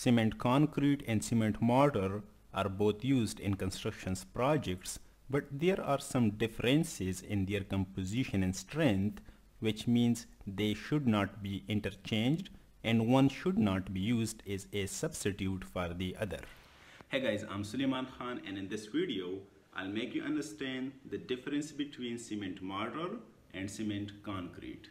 cement concrete and cement mortar are both used in construction projects but there are some differences in their composition and strength which means they should not be interchanged and one should not be used as a substitute for the other. Hey guys, I'm Suliman Khan and in this video, I'll make you understand the difference between cement mortar and cement concrete.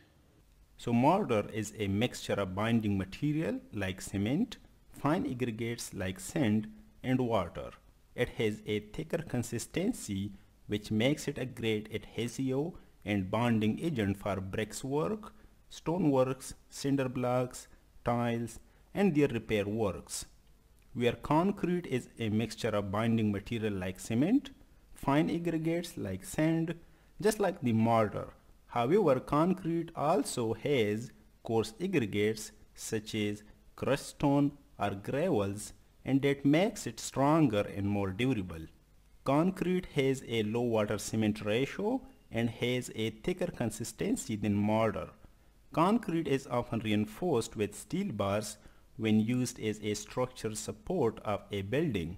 So mortar is a mixture of binding material like cement, fine aggregates like sand and water. It has a thicker consistency which makes it a great adhesive and bonding agent for bricks work, stoneworks, cinder blocks, tiles, and their repair works. Where concrete is a mixture of binding material like cement, fine aggregates like sand, just like the mortar. However, concrete also has coarse aggregates such as crushed stone or gravels and that makes it stronger and more durable. Concrete has a low water cement ratio and has a thicker consistency than mortar. Concrete is often reinforced with steel bars when used as a structural support of a building.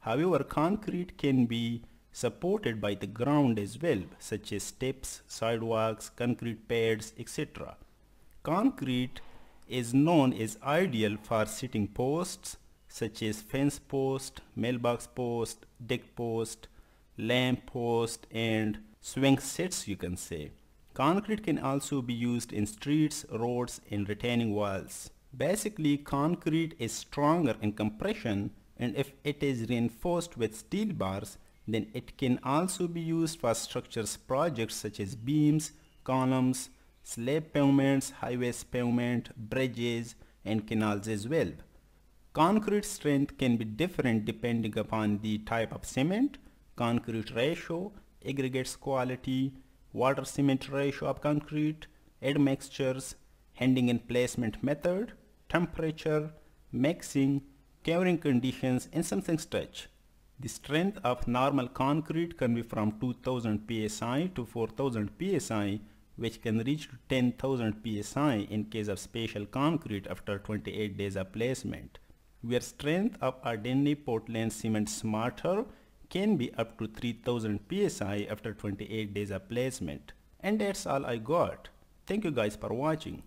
However, concrete can be supported by the ground as well, such as steps, sidewalks, concrete pads, etc. Concrete is known as ideal for sitting posts such as fence post, mailbox post, deck post, lamp post and swing sets you can say. Concrete can also be used in streets, roads and retaining walls. Basically concrete is stronger in compression and if it is reinforced with steel bars then it can also be used for structures projects such as beams, columns, slab pavements, highways pavement, bridges and canals as well. Concrete strength can be different depending upon the type of cement, concrete ratio, aggregates quality, water cement ratio of concrete, admixtures, handing and placement method, temperature, mixing, curing conditions and something such. The strength of normal concrete can be from 2000 psi to 4000 psi which can reach to 10,000 psi in case of special concrete after 28 days of placement. Where strength of ordinary Portland cement mortar can be up to 3000 psi after 28 days of placement. And that's all I got. Thank you guys for watching.